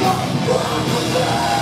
Vamos lá,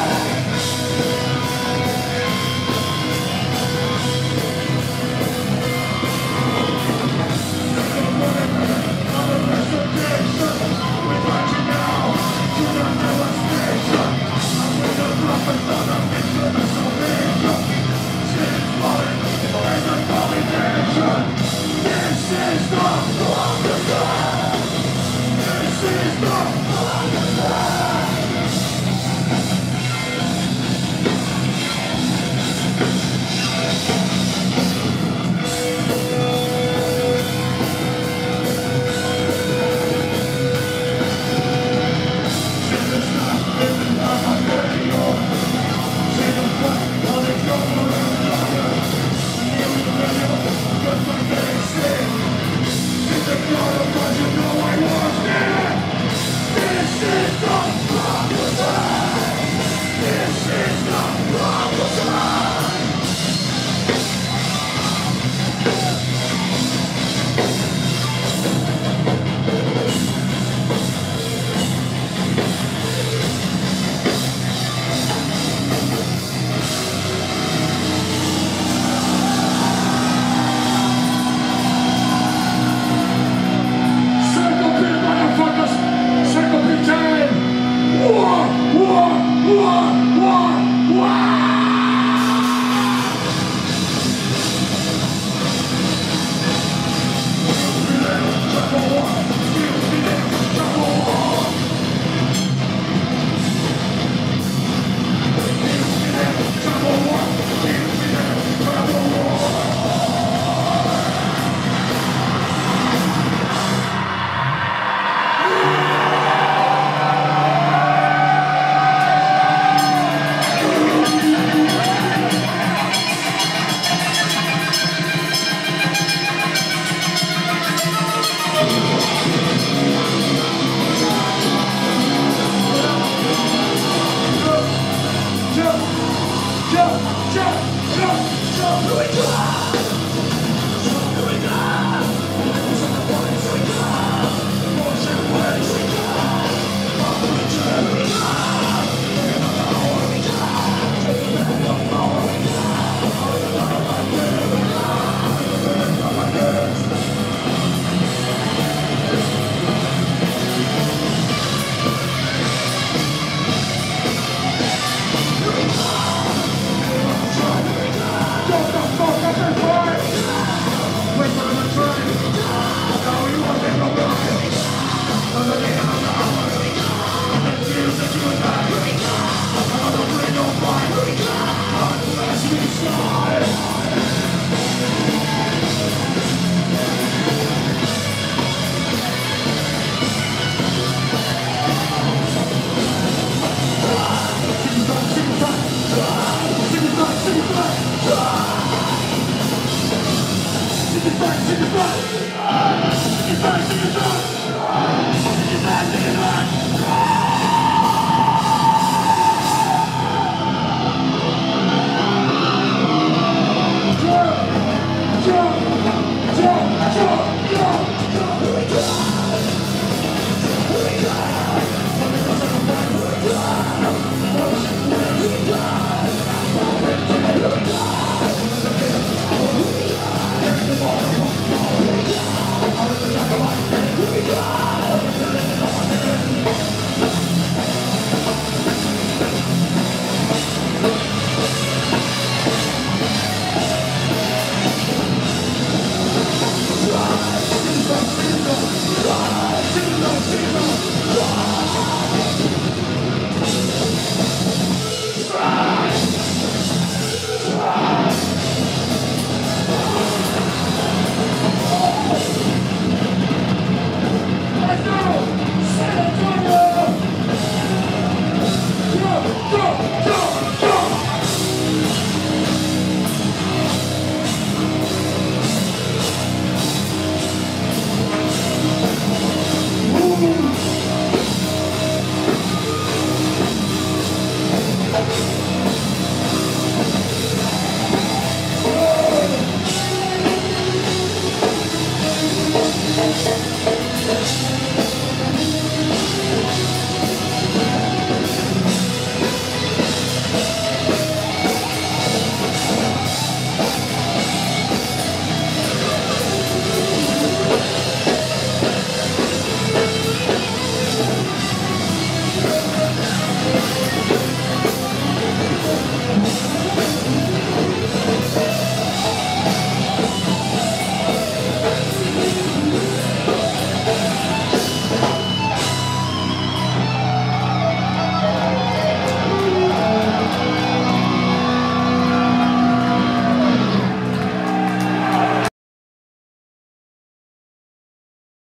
Ooh.